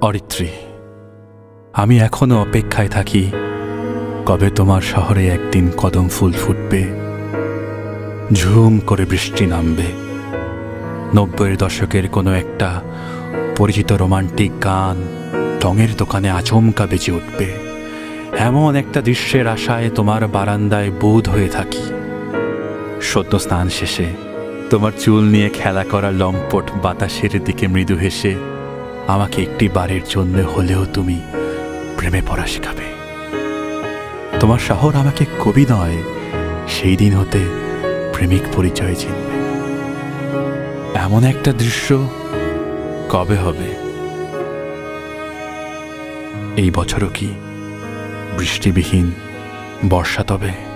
অরিত্রী, আমি এখনও অপেক্ষায় থাকি, কবে তোমার শহরে একদিন কদম ফুল ফুটবে। ঝুম করে বৃষ্টি নামবে। নব্বইয়ের দশকের কোনো একটা পরিচিত রোমান্টিক গান টঙের দোকানে আচমকা বেজে উঠবে। এমন একটা দৃশ্যের আশায় তোমার বারান্দায় বোধ হয়ে থাকি। সদ্য স্নান শেষে তোমার চুল নিয়ে খেলা করা লম্পট বাতাসের দিকে মৃদু হেসে আমাকে একটি বারের জন্য হলেও তুমি প্রেমে পড়া শেখাবে। তোমার শহর আমাকে কবি নয়, সেই দিন হতে প্রেমিক পরিচয় চিনবে। এমন একটা দৃশ্য কবে হবে? এই বছরও কি বৃষ্টিবিহীন বর্ষা তবে?